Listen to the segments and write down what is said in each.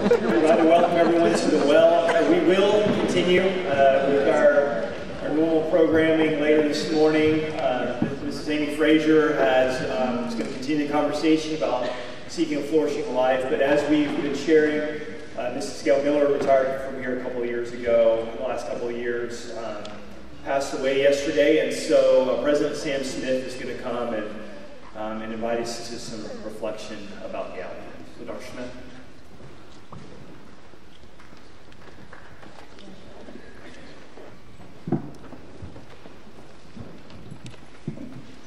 We'd like to welcome everyone to the well. We will continue uh, with our, our normal programming later this morning. Uh, Mrs. Amy Fraser has um, is going to continue the conversation about seeking a flourishing life. But as we've been sharing, uh, Mrs. Gail Miller retired from here a couple of years ago. The last couple of years, um, passed away yesterday, and so uh, President Sam Smith is going to come and um, and invite us to some reflection about Gail. Dr. Smith.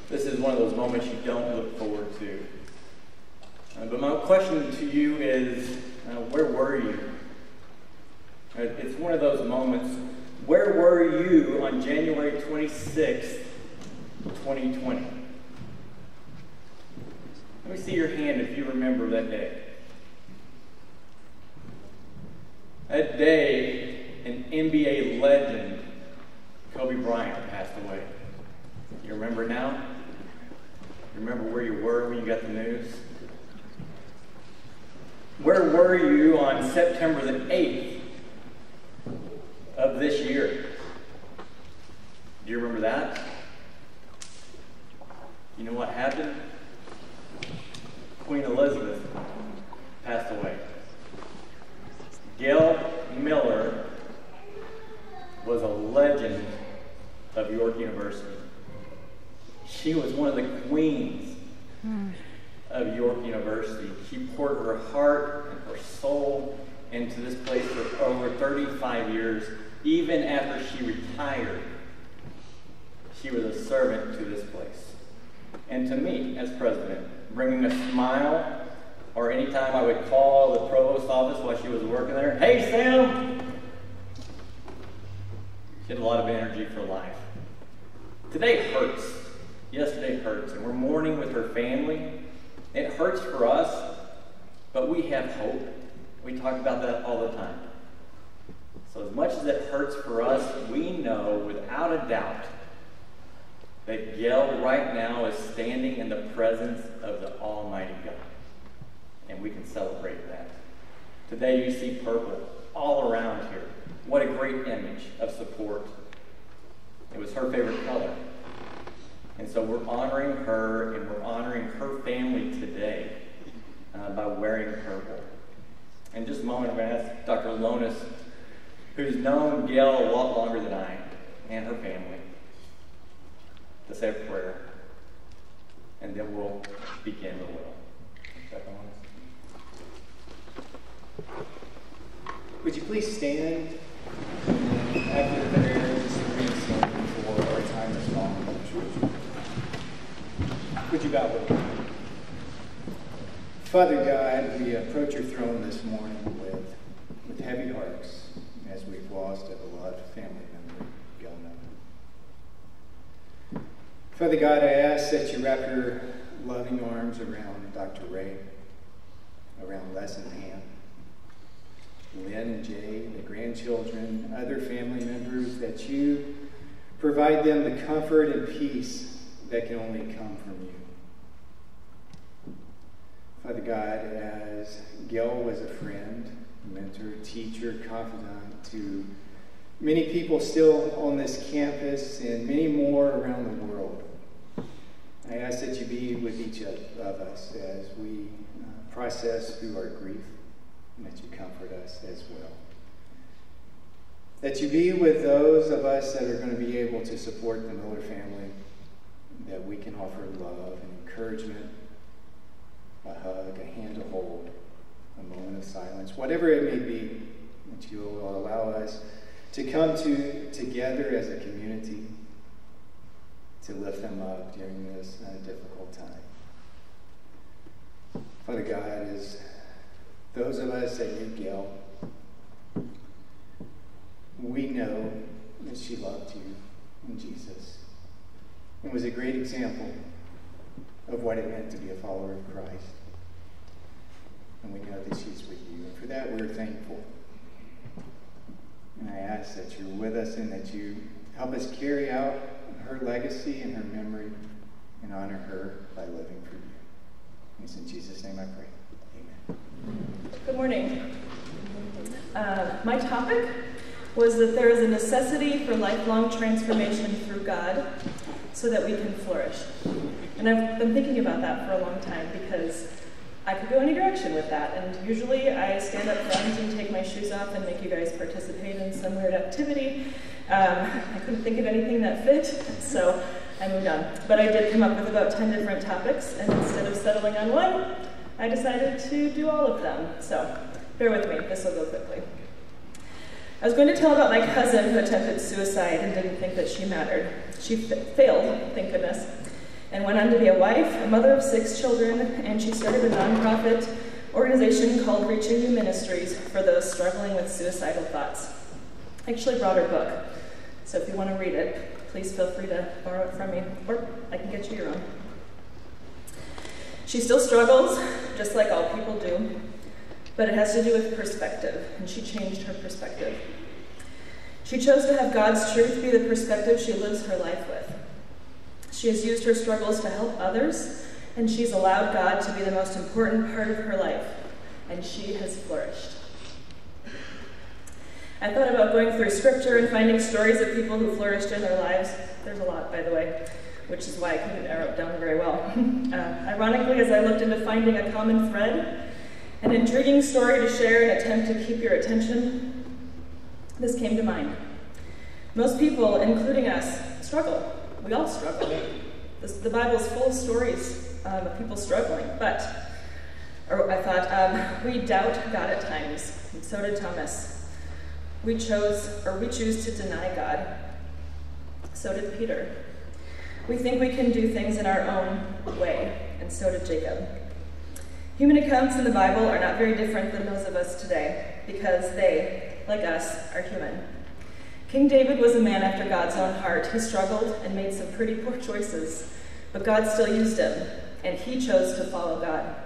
This is one of those moments you don't look forward to. Uh, but my question to you is uh, where were you? Uh, it's one of those moments. Where were you on January 26th, 2020? Let me see your hand if you remember that day. That day, an NBA legend, Kobe Bryant, passed away. You remember now? Remember where you were when you got the news? Where were you on September the 8th of this year? Do you remember that? You know what happened? Queen Elizabeth passed away. Gail Miller was a legend of York University. She was one of the queens of York University. She poured her heart and her soul into this place for over 35 years. Even after she retired, she was a servant to this place. And to me, as president, bringing a smile, or anytime I would call the provost office while she was working there, hey Sam! She had a lot of energy for life. Today hurts. Yesterday hurts, and we're mourning with her family. It hurts for us, but we have hope. We talk about that all the time. So, as much as it hurts for us, we know without a doubt that Gail right now is standing in the presence of the Almighty God. And we can celebrate that. Today you see purple all around here. What a great image of support. It was her favorite color. And so we're honoring her and we're honoring her family today uh, by wearing purple. In just a moment, I'm going to ask Dr. Lones, who's known Gail a lot longer than I and her family, to say a prayer, and then we'll begin the Well. Would you please stand after the prayer, read something for our time of song? Would you bow with me? Father God, we approach your throne this morning with, with heavy hearts as we've lost a beloved family member, Miller. Father God, I ask that you wrap your loving arms around Dr. Ray, around Les and Ham, Lynn and Jay, the grandchildren, other family members, that you provide them the comfort and peace that can only come from you. Father God, as Gail was a friend, mentor, teacher, confidant to many people still on this campus and many more around the world, I ask that you be with each of us as we uh, process through our grief that you comfort us as well. That you be with those of us that are going to be able to support the Miller family, that we can offer love and encouragement a hug, a hand to hold, a moment of silence, whatever it may be, that you will allow us to come to together as a community to lift them up during this uh, difficult time. Father God, as those of us that knew Gail, we know that she loved you in Jesus and was a great example of what it meant to be a follower of Christ. And we know that she's with you. And for that, we're thankful. And I ask that you're with us and that you help us carry out her legacy and her memory and honor her by living for you. And it's in Jesus' name I pray. Amen. Good morning. Uh, my topic was that there is a necessity for lifelong transformation through God so that we can flourish. And I've been thinking about that for a long time because I could go any direction with that. And usually I stand up front and take my shoes off and make you guys participate in some weird activity. Um, I couldn't think of anything that fit, so I moved on. But I did come up with about 10 different topics, and instead of settling on one, I decided to do all of them. So bear with me, this will go quickly. I was going to tell about my cousin who attempted suicide and didn't think that she mattered. She failed, thank goodness, and went on to be a wife, a mother of six children, and she started a nonprofit organization called Reaching You Ministries for those struggling with suicidal thoughts. I actually brought her book, so if you want to read it, please feel free to borrow it from me, or I can get you your own. She still struggles, just like all people do, but it has to do with perspective, and she changed her perspective. She chose to have God's truth be the perspective she lives her life with. She has used her struggles to help others, and she's allowed God to be the most important part of her life, and she has flourished. I thought about going through scripture and finding stories of people who flourished in their lives. There's a lot, by the way, which is why I couldn't narrow it down very well. uh, ironically, as I looked into finding a common thread, an intriguing story to share and attempt to keep your attention, this came to mind. Most people, including us, struggle. We all struggle. The Bible is full of stories um, of people struggling, but or I thought, um, we doubt God at times, and so did Thomas. We chose, or we choose to deny God. So did Peter. We think we can do things in our own way, and so did Jacob. Human accounts in the Bible are not very different than those of us today, because they, like us, are human. King David was a man after God's own heart. He struggled and made some pretty poor choices, but God still used him, and he chose to follow God.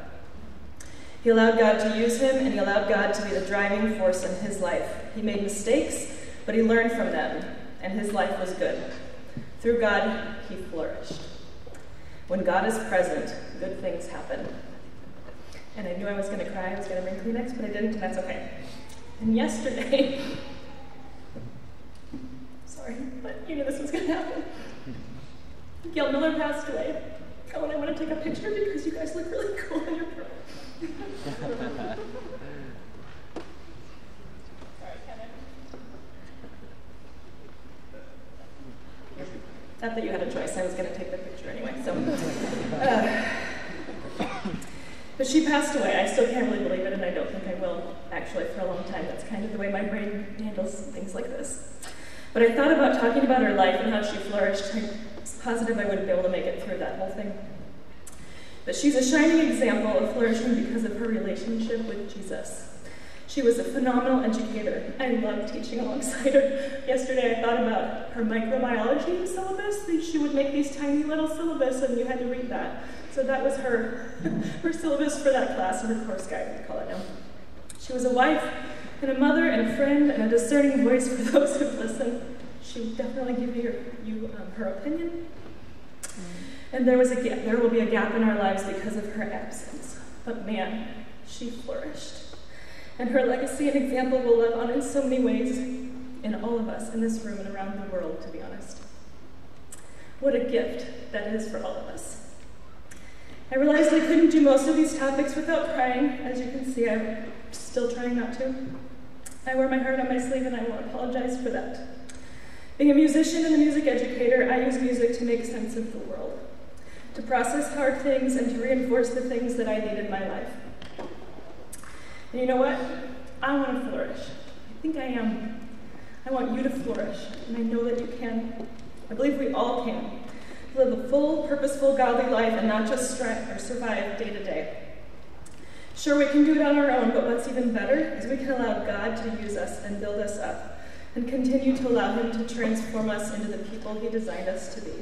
He allowed God to use him, and he allowed God to be the driving force in his life. He made mistakes, but he learned from them, and his life was good. Through God, he flourished. When God is present, good things happen. And I knew I was going to cry, I was going to bring Kleenex, but I didn't, and that's okay. And yesterday, sorry, but you knew this was going to happen. Gail Miller passed away. Oh, and I want to take a picture because you guys look really cool in your Not that you had a choice, I was going to take the picture anyway. So, uh, but she passed away. I still can't really believe it, and I don't think I will actually for a long time. That's kind of the way my brain handles things like this. But I thought about talking about her life and how she flourished. I was positive I wouldn't be able to make it through that whole thing. But she's a shining example of flourishing because of her relationship with Jesus. She was a phenomenal educator. I loved teaching alongside her. Yesterday I thought about her microbiology syllabus. She would make these tiny little syllabus and you had to read that. So that was her, her syllabus for that class, or her course guide, we call it now. She was a wife and a mother and a friend and a discerning voice for those who listen. She would definitely give you, you um, her opinion and there, was a gap, there will be a gap in our lives because of her absence. But man, she flourished. And her legacy and example will live on in so many ways in all of us in this room and around the world, to be honest. What a gift that is for all of us. I realized I couldn't do most of these topics without crying. As you can see, I'm still trying not to. I wear my heart on my sleeve and I won't apologize for that. Being a musician and a music educator, I use music to make sense of the world to process hard things and to reinforce the things that I need in my life. And you know what? I want to flourish. I think I am. I want you to flourish, and I know that you can. I believe we all can. Live a full, purposeful, godly life and not just strive or survive day to day. Sure, we can do it on our own, but what's even better is we can allow God to use us and build us up and continue to allow Him to transform us into the people He designed us to be.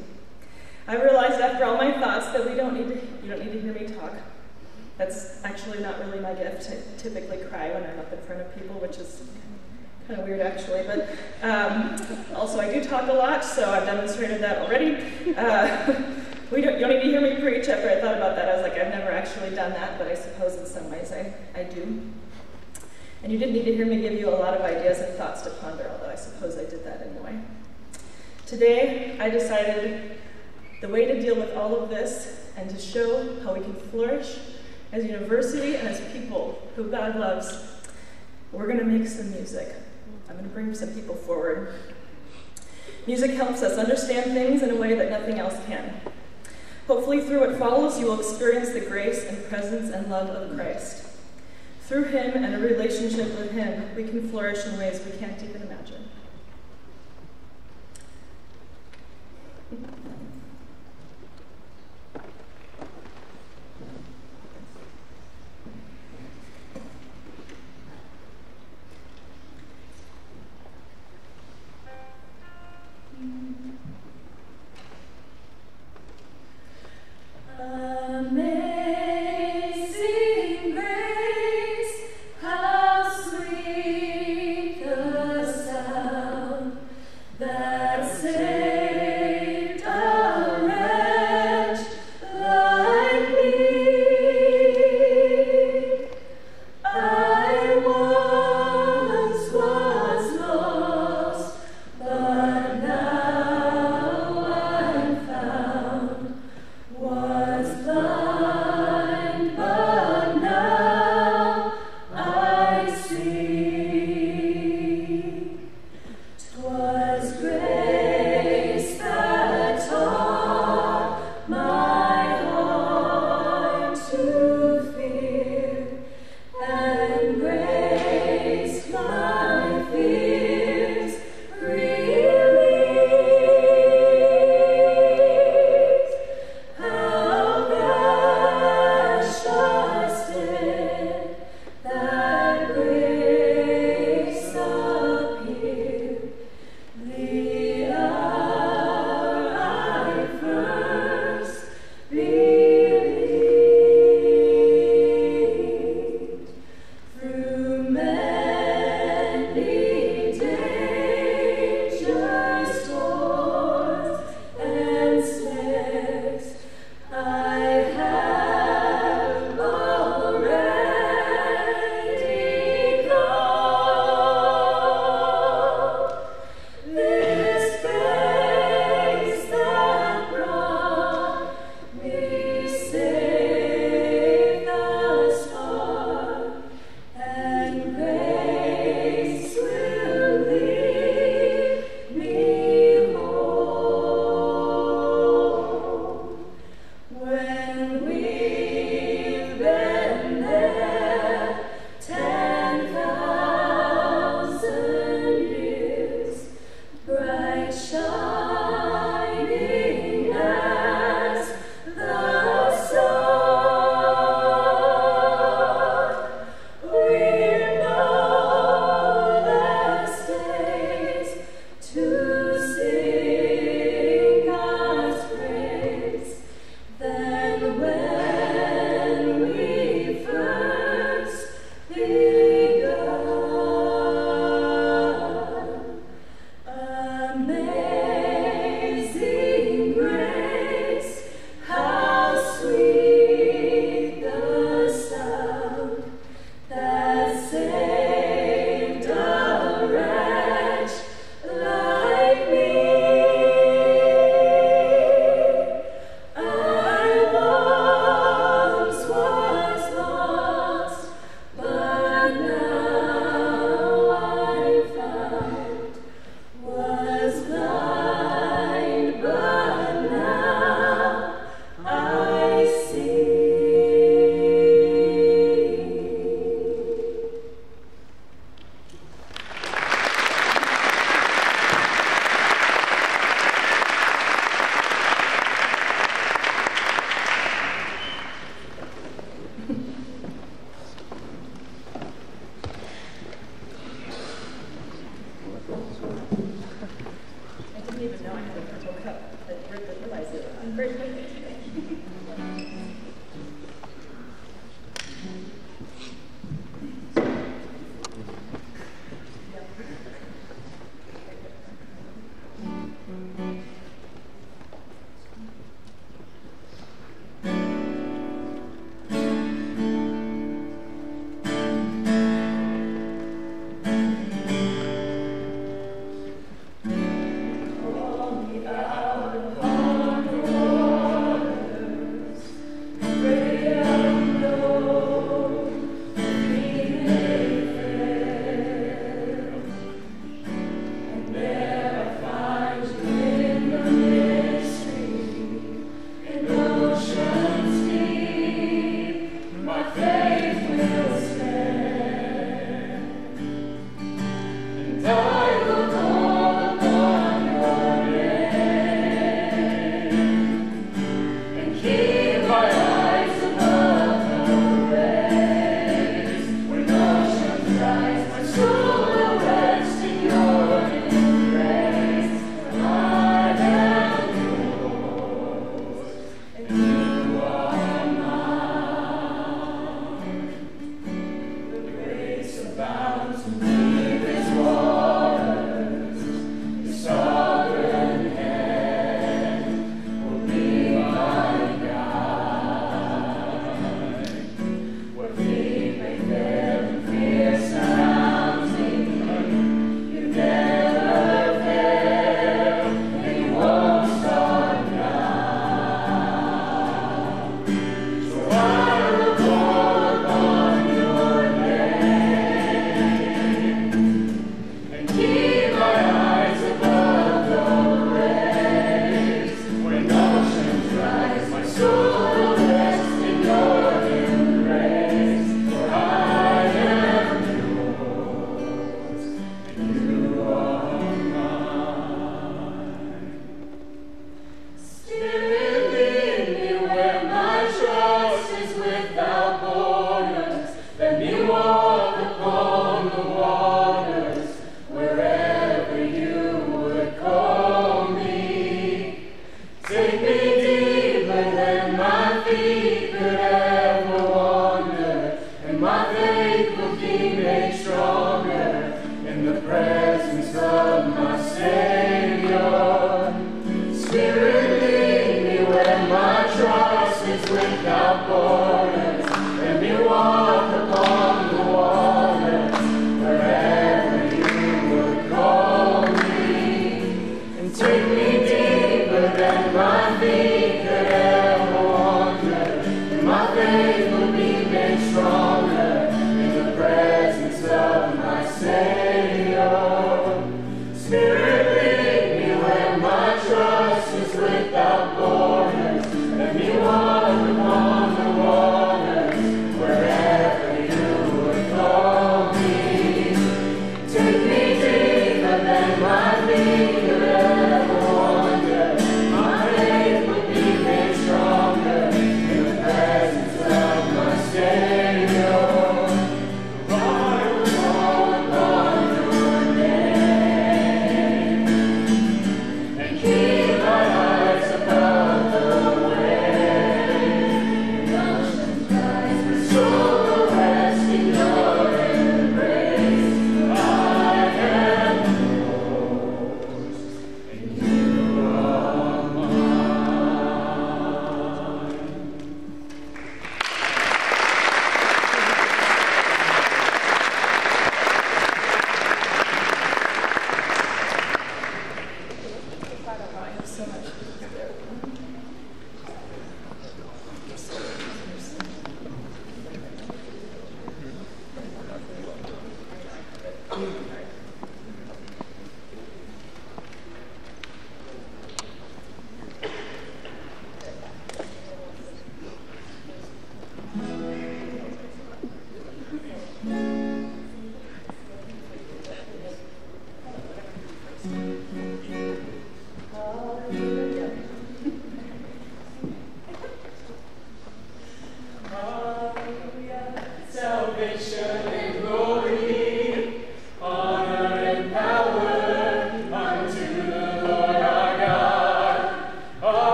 I realized after all my thoughts that we don't need to, you don't need to hear me talk. That's actually not really my gift. I typically cry when I'm up in front of people, which is kind of weird actually. But um, also I do talk a lot, so I've demonstrated that already. Uh, we don't, you don't need to hear me preach. After I thought about that, I was like, I've never actually done that, but I suppose in some ways I, I do. And you didn't need to hear me give you a lot of ideas and thoughts to ponder, although I suppose I did that anyway. Today, I decided the way to deal with all of this and to show how we can flourish as university and as people who God loves, we're going to make some music. I'm going to bring some people forward. Music helps us understand things in a way that nothing else can. Hopefully, through what follows, you will experience the grace and presence and love of Christ. Through Him and a relationship with Him, we can flourish in ways we can't even imagine.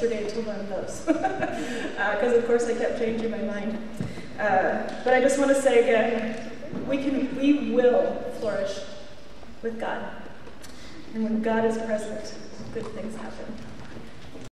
Yesterday to learn those. Because, of course, I kept changing my mind. Uh, but I just want to say again, we, can, we will flourish with God. And when God is present, good things happen.